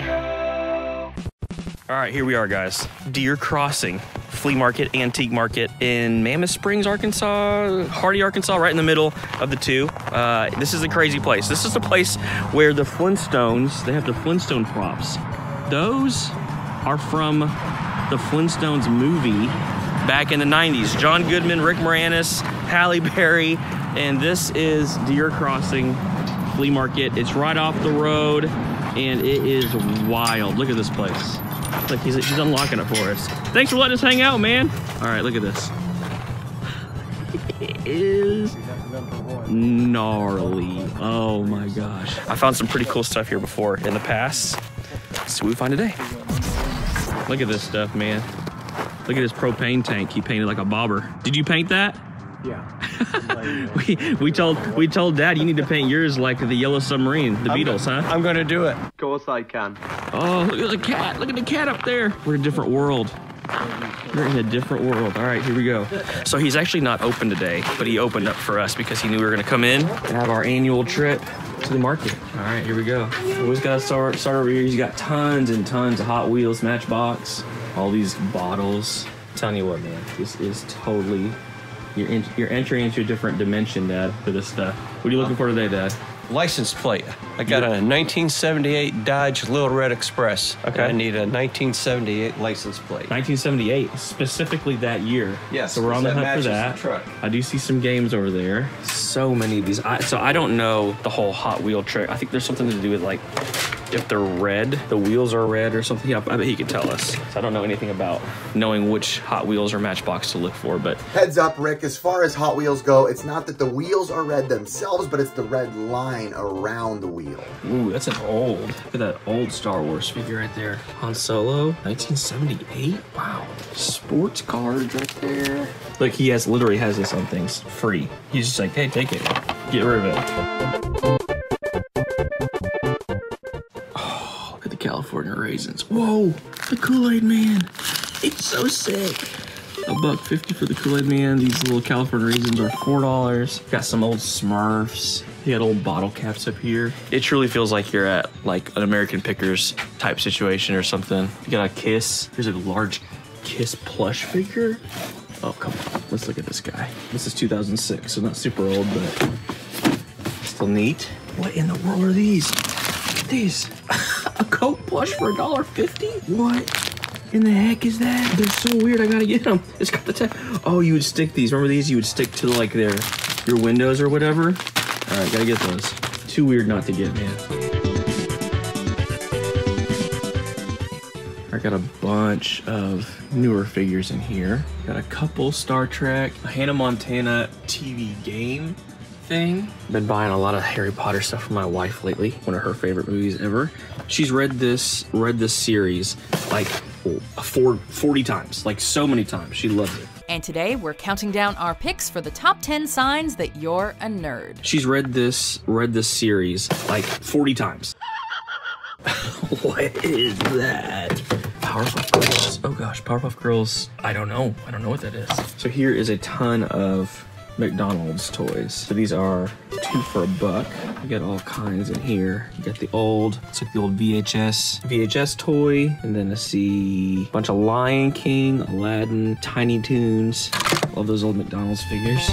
All right, here we are, guys. Deer Crossing Flea Market, Antique Market in Mammoth Springs, Arkansas, Hardy, Arkansas, right in the middle of the two. Uh, this is a crazy place. This is the place where the Flintstones, they have the Flintstone props. Those are from the Flintstones movie back in the 90s. John Goodman, Rick Moranis, Halle Berry, and this is Deer Crossing Flea Market. It's right off the road, and it is wild. Look at this place. Look, he's, he's unlocking it for us. Thanks for letting us hang out, man. All right, look at this. It is gnarly. Oh my gosh. I found some pretty cool stuff here before in the past. Let's see what we find today. Look at this stuff, man. Look at his propane tank. He painted like a bobber. Did you paint that? Yeah. we we told we told Dad you need to paint yours like the Yellow Submarine, the Beatles, huh? I'm gonna do it. Of course I can. Oh, look at the cat! Look at the cat up there. We're in a different world. We're in a different world. All right, here we go. So he's actually not open today, but he opened up for us because he knew we were gonna come in and have our annual trip to the market. All right, here we go. Always gotta start start over here. He's got tons and tons of Hot Wheels, Matchbox, all these bottles. telling you what, man, this is totally you're in, you're entering into a different dimension, Dad, for this stuff. What are you looking for today, Dad? License plate. I got a 1978 Dodge Little Red Express. Okay. I need a 1978 license plate. 1978, specifically that year. Yes, So we're on the hunt for that. truck. I do see some games over there. So many of these. I, so I don't know the whole Hot Wheel trick. I think there's something to do with like if they're red, the wheels are red or something. Yeah, I bet he could tell us. So I don't know anything about knowing which Hot Wheels or Matchbox to look for, but Heads up, Rick, as far as Hot Wheels go, it's not that the wheels are red themselves, but it's the red line around the wheel. ooh, that's an old. Look at that old Star Wars figure right there. Han Solo, 1978. Wow, sports cards right there. Look, he has literally has this on things free. He's just like, hey, take it, get rid of it. Raisins. Whoa, the Kool-Aid Man. It's so sick. A buck fifty for the Kool-Aid Man. These little California raisins are four dollars. Got some old Smurfs. You got old bottle caps up here. It truly feels like you're at like an American Pickers type situation or something. You got a Kiss. Here's a large Kiss plush figure. Oh come on, let's look at this guy. This is 2006, so not super old, but still neat. What in the world are these? These a Coke plush for a dollar fifty? What? in the heck is that? They're so weird. I gotta get them. It's got the tag. Oh, you would stick these. Remember these? You would stick to like their your windows or whatever. All right, gotta get those. Too weird not to get, man. I got a bunch of newer figures in here. Got a couple Star Trek, a Hannah Montana TV game thing. Been buying a lot of Harry Potter stuff for my wife lately. One of her favorite movies ever. She's read this read this series like four, 40 times, like so many times. She loves it. And today we're counting down our picks for the top 10 signs that you're a nerd. She's read this read this series like 40 times. what is that? Powerpuff Girls. Oh gosh, Powerpuff Girls. I don't know. I don't know what that is. So here is a ton of McDonald's toys. So these are two for a buck. You got all kinds in here. You got the old, it's like the old VHS, VHS toy. And then I see a bunch of Lion King, Aladdin, Tiny Toons. Love those old McDonald's figures.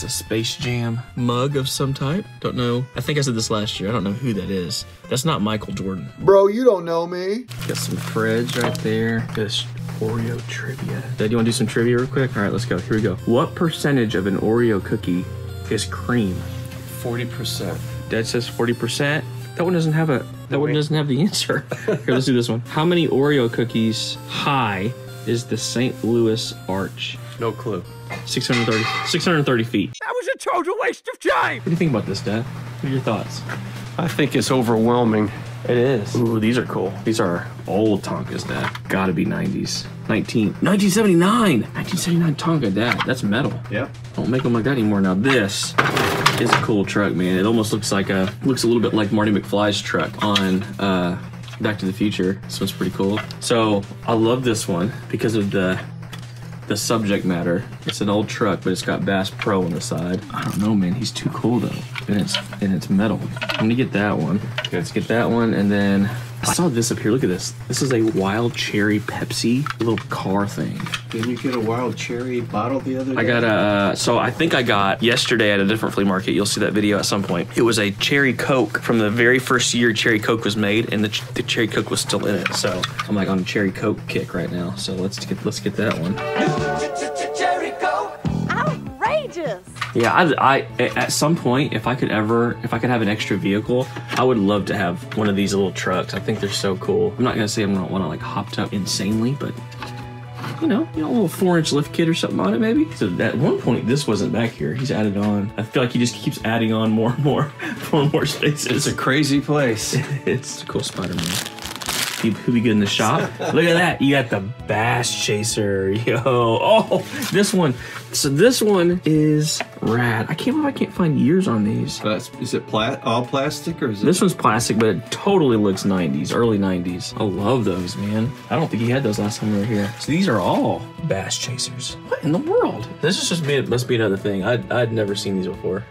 Got a Space Jam mug of some type. Don't know. I think I said this last year. I don't know who that is. That's not Michael Jordan. Bro, you don't know me. Got some Freds right there. This Oreo trivia. Dad, you want to do some trivia real quick? All right, let's go. Here we go. What percentage of an Oreo cookie is cream? 40%. Dad says 40%. That one doesn't have a. That one doesn't have the answer. Here, let's do this one. How many Oreo cookies high is the St. Louis Arch? No clue. 630, 630 feet. That was a total waste of time. What do you think about this, Dad? What are your thoughts? I think it's overwhelming. It is. Ooh, these are cool. These are old Tonkas, Dad. Gotta be 90s. 19. 1979! 1979 Tonka, Dad. That's metal. Yep. Don't make them like that anymore. Now this is a cool truck, man. It almost looks like a looks a little bit like Marty McFly's truck on uh, Back to the Future. This one's pretty cool. So I love this one because of the the subject matter. It's an old truck, but it's got Bass Pro on the side. I don't know, man. He's too cool though, and it's and it's metal. I'm gonna get that one. Let's get that one, and then I saw this up here. Look at this. This is a wild cherry Pepsi little car thing. Didn't you get a wild cherry bottle the other day? I got a. Uh, so I think I got yesterday at a different flea market. You'll see that video at some point. It was a cherry Coke from the very first year cherry Coke was made, and the, ch- the cherry Coke was still in it. So I'm like on a cherry Coke kick right now. So let's get let's get that one. Outrageous! Yeah, I, I at some point, if I could ever, if I could have an extra vehicle, I would love to have one of these little trucks. I think they're so cool. I'm not gonna say I'm gonna want to like hopped up insanely, but you know, you know, a little four inch lift kit or something on it, maybe. So at one point, this wasn't back here. He's added on. I feel like he just keeps adding on more and more, more and more spaces. It's a crazy place. it's a cool Spider-Man. He'll be good in the shop. Look at that. You got the Bass Chaser. Yo. Oh, this one. So this one is rad. I can't believe I can't find years on these. Is it pla- all plastic or is it? This one's plastic, but it totally looks 90s, early 90s. I love those, man. I don't think he had those last time we were here. So these are all Bass Chasers. What in the world? This is just be, must be another thing. I'd, I'd never seen these before.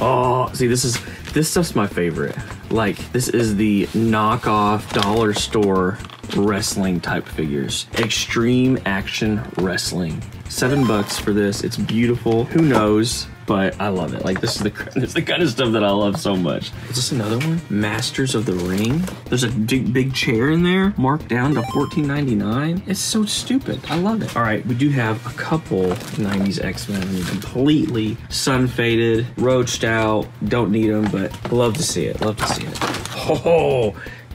Oh, see, this is this stuff's my favorite. Like, this is the knockoff dollar store wrestling type figures. Extreme action wrestling. Seven bucks for this. It's beautiful. Who knows? But I love it. Like this is the this is the kind of stuff that I love so much. Is this another one? Masters of the Ring. There's a big big chair in there, marked down to $14.99. It's so stupid. I love it. All right, we do have a couple 90s X-Men completely sun faded, roached out. Don't need them, but love to see it. Love to see it. Oh,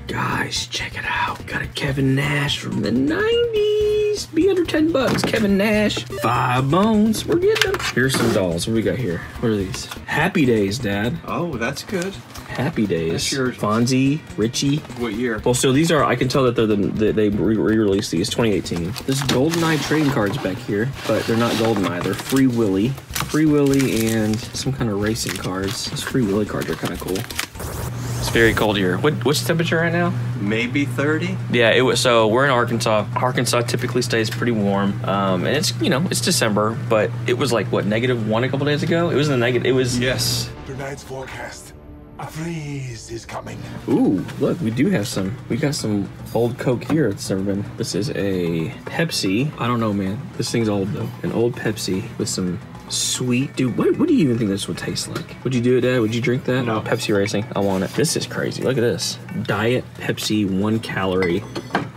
guys, check it out. Got a Kevin Nash from the 90s. Be under 10 bucks. Kevin Nash. Five bones. We're getting them. Here's some dolls. What do we got here? What are these? Happy Days, Dad. oh, that's good. Happy Days. That's yours. Fonzie, Richie. What year? Well, so these are, I can tell that they're the, they, they re released these 2018. There's GoldenEye trading cards back here, but they're not GoldenEye. They're Free Willy. Free Willy and some kind of racing cards. Those Free Willy cards are kind of cool. It's very cold here. What, what's the temperature right now? Maybe 30? Yeah, it was. So we're in Arkansas. Arkansas typically stays pretty warm, um, and it's you know it's December, but it was like what negative one a couple days ago. It was in the negative. It was Yes. Tonight's forecast. A freeze is coming. Ooh, look, we do have some. We got some old Coke here that's never been. This is a Pepsi. I don't know, man. This thing's old though. An old Pepsi with some sweet. Dude, what, what do you even think this would taste like? Would you do it, Dad? Would you drink that? No. Pepsi Racing. I want it. This is crazy. Look at this. Diet Pepsi one calorie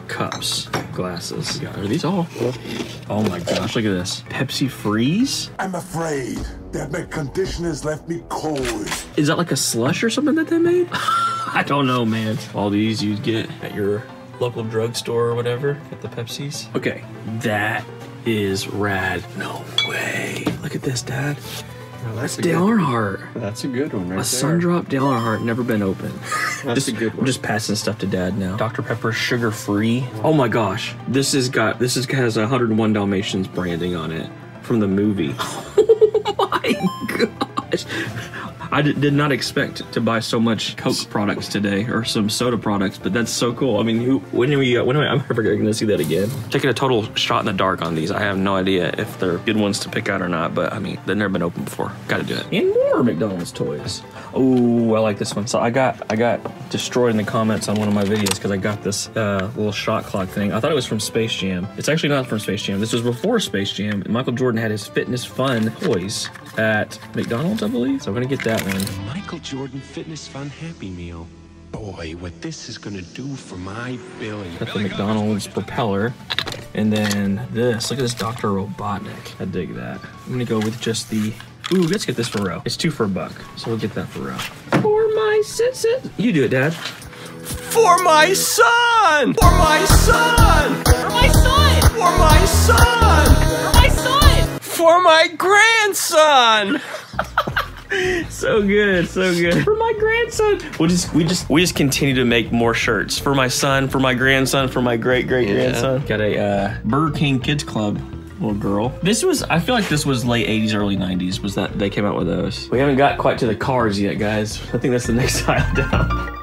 cups glasses. Yeah, are these all? Oh my gosh, look at this. Pepsi Freeze? I'm afraid that my conditioners left me cold. Is that like a slush or something that they made? I don't know, man. All these you'd get at your local drugstore or whatever at the Pepsis. Okay, that is rad. No way. Look at this, Dad. That's a Dale Earnhardt. That's a good one right A there. sun drop Dale Earnhardt never been open. That's just, a good I'm one. just passing stuff to Dad now. Dr Pepper sugar free. Oh my gosh, this has got this is, has 101 Dalmatians branding on it from the movie. oh my gosh. I did, not expect to buy so much Coke products today or some soda products, but that's so cool. I mean, who, when are we, when am I, I'm never going to see that again. Taking a total shot in the dark on these. I have no idea if they're good ones to pick out or not, but I mean, they've never been opened before. Got to do it. And more McDonald's toys. Oh, I like this one. So I got, I got destroyed in the comments on one of my videos because I got this uh, little shot clock thing. I thought it was from Space Jam. It's actually not from Space Jam. This was before Space Jam. Michael Jordan had his Fitness Fun toys at McDonald's, I believe. So I'm gonna get that one. Michael Jordan Fitness Fun Happy Meal. Boy, what this is gonna do for my Billy. Got the McDonald's propeller. And then this. Look at this Dr. Robotnik. I dig that. I'm gonna go with just the. Ooh, let's get this for row. It's two for a buck, so we'll get that for row. For my senses. You do it, Dad. For my son! For my son! For my son! For my son! For my son! For my grandson! So good, so good. For my grandson. We'll just we just we just continue to make more shirts for my son, for my grandson, for my great great grandson. Got a uh, Burger King Kids Club little girl. This was I feel like this was late 80s, early 90s. Was that they came out with those? We haven't got quite to the cars yet, guys. I think that's the next aisle down.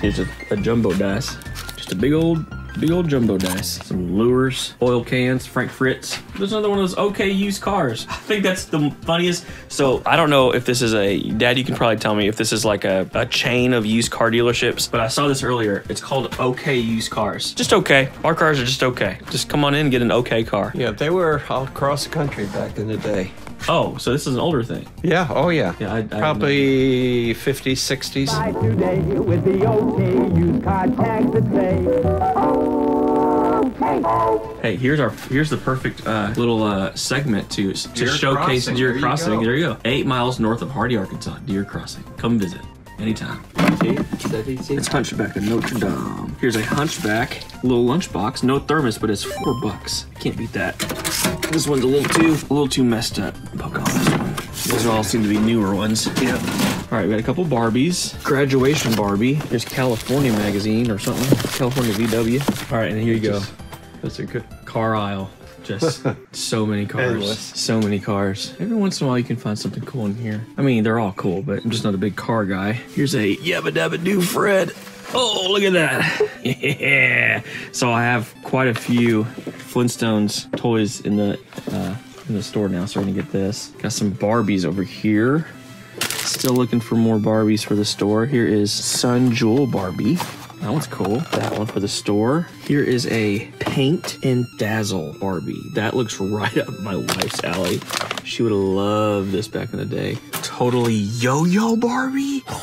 Here's a, a jumbo dice. Just a big old, big old jumbo dice. Some lures, oil cans, Frank Fritz. There's another one of those okay used cars. I think that's the funniest. So I don't know if this is a dad. You can probably tell me if this is like a, a chain of used car dealerships. But I saw this earlier. It's called Okay Used Cars. Just okay. Our cars are just okay. Just come on in and get an okay car. Yeah, they were all across the country back in the day. Oh, so this is an older thing. Yeah, oh yeah. Yeah, I- I- Probably 50s, 60s. Buy today with the OK used car tax today. Okay. Hey, here's our here's the perfect uh, little uh, segment to to Deer showcase Crossing. Deer There you Crossing. go. There you go. Eight miles north of Hardy, Arkansas. Deer Crossing. Come visit anytime. It's Hunchback of Notre Dame. Here's a Hunchback little lunchbox. No thermos, but it's four bucks. Can't beat that. This one's a little too a little too messed up. Poke on this one. Those all seem to be newer ones. Yep. All right, we got a couple Barbies. Graduation Barbie. Here's California Magazine or something. California VW. All right, and here you go. That's a good. Car aisle. Just so many cars. Endless. So many cars. Every once in a while you can find something cool in here. I mean, they're all cool, but I'm just not a big car guy. Here's a Yabba Dabba Doo Fred. Oh, look at that. Yeah. So I have quite a few Flintstones toys in the uh, in the store now, so we're gonna get this. Got some Barbies over here. Still looking for more Barbies for the store. Here is Sun Jewel Barbie. That one's cool. That one for the store. Here is a Paint and Dazzle Barbie. That looks right up my wife's alley. She would have loved this back in the day. Totally Yo-Yo Barbie?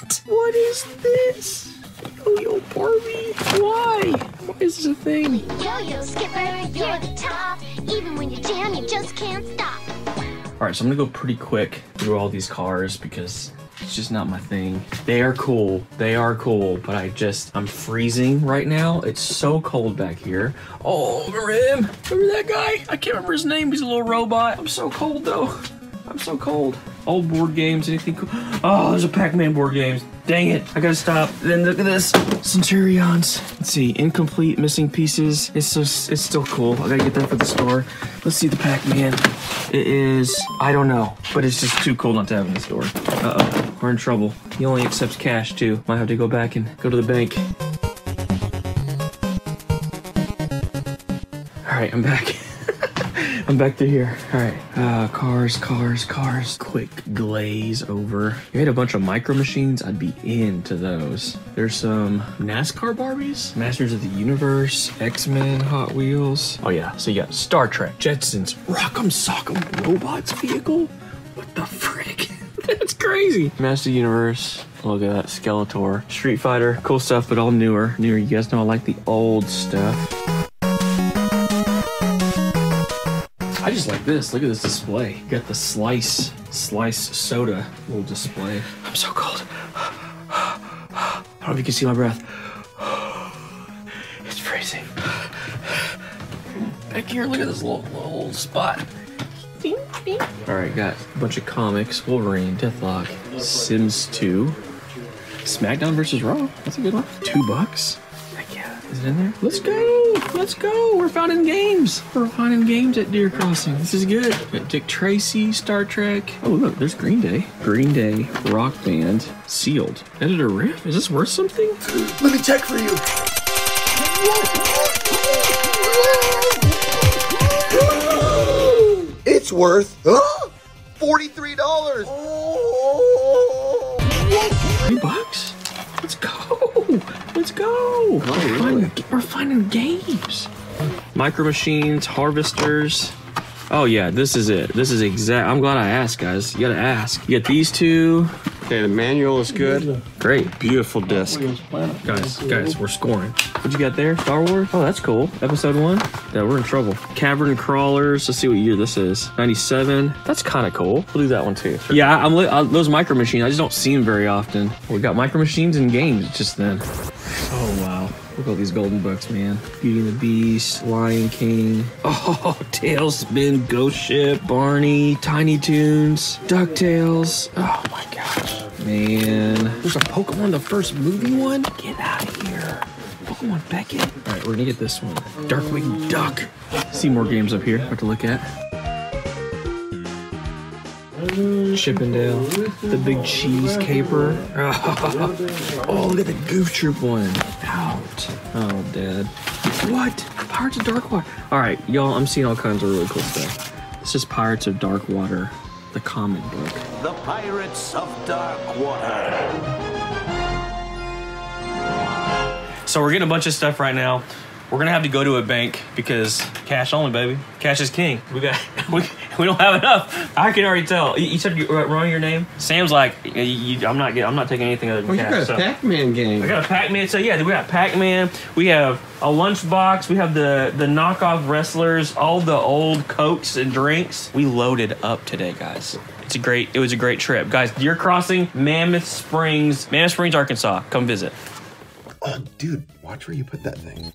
What? What is this? Yo-Yo Barbie? Why? Why is this a thing? Yo-yo skipper, you're the top. Even when you jam, you just can't stop. All right, so I'm gonna go pretty quick through all these cars because it's just not my thing. They are cool, they are cool, but I just, I'm freezing right now. It's so cold back here. Oh, remember him? Remember that guy? I can't remember his name. He's a little robot. I'm so cold though. I'm so cold. Old board games, anything cool? Oh, there's a Pac-Man board games. Dang it, I gotta stop. Then look at this, Centurions. Let's see, incomplete, missing pieces. It's so, it's still cool. I gotta get that for the store. Let's see the Pac-Man. It is, I don't know, but it's just too cool not to have in the store. Uh-oh, we're in trouble. He only accepts cash too. Might have to go back and go to the bank. All right, I'm back. I'm back to here. All right. Uh, cars, cars, cars. Quick glaze over. If you had a bunch of micro machines, I'd be into those. There's some NASCAR Barbies, Masters of the Universe, X-Men, Hot Wheels. Oh yeah. So you got Star Trek, Jetsons, Rock'em Sock'em Robots vehicle. What the frick? That's crazy. Master Universe. Look at that Skeletor. Street Fighter. Cool stuff, but all newer. Newer. You guys know I like the old stuff. I just like this. Look at this display. You got the slice, slice soda little display. I'm so cold. I don't know if you can see my breath. It's freezing. Back here, look at this little, little spot. All right, got a bunch of comics: Wolverine, Deathlok, Sims 2, SmackDown versus Raw. That's a good one. Two bucks. Heck yeah. Is it in there? Let's go. Let's go. We're finding games. We're finding games at Deer Crossing. This is good. Got Dick Tracy, Star Trek. Oh, look, there's Green Day. Green Day, Rock Band, Sealed. Editor Riff. Is this worth something? Let me check for you. It's worth forty-three dollars. Three bucks? Let's go. Go. Oh, we're, finding, we're finding games. Micro Machines, Harvesters. Oh yeah, this is it. This is exact. I'm glad I asked, guys. You gotta ask. You got these two. Okay, the manual is good. Great. Beautiful disc. Guys, guys, we're scoring. What you got there? Star Wars? Oh, that's cool. Episode one? Yeah, we're in trouble. Cavern Crawlers. Let's see what year this is. 97. That's kind of cool. We'll do that one too. Yeah, I'm li- uh, those micro machines. I just don't see them very often. We got micro machines in games just then. Look at all these golden books, man. Beauty and the Beast, Lion King. Oh, TaleSpin, Ghost Ship, Barney, Tiny Toons, DuckTales. Oh my gosh. Man. There's a Pokemon, the first movie one? Get out of here. Pokemon Beckett. All right, we're gonna get this one. Darkwing Duck. See more games up here. Have to look at. Chip 'n Dale, the big cheese caper. Oh, look at the Goof Troop one. Out. Oh, Dad. What? Pirates of Dark Water. All right, y'all. I'm seeing all kinds of really cool stuff. This is Pirates of Dark Water, the comic book. The Pirates of Dark Water. So we're getting a bunch of stuff right now. We're gonna have to go to a bank because cash only, baby. Cash is king. We got we, we don't have enough. I can already tell. You, you said you uh, wrong your name. Sam's like, you, you- I'm not getting. I'm not taking anything other than Well, you cash. got a so- Pac-Man game. I got a Pac-Man. So yeah, we got Pac-Man. We have a lunchbox. We have the the knockoff wrestlers. All the old cokes and drinks. We loaded up today, guys. It's a great. It was a great trip, guys. You're crossing Mammoth Springs, Mammoth Springs, Arkansas. Come visit. Oh, dude, watch where you put that thing.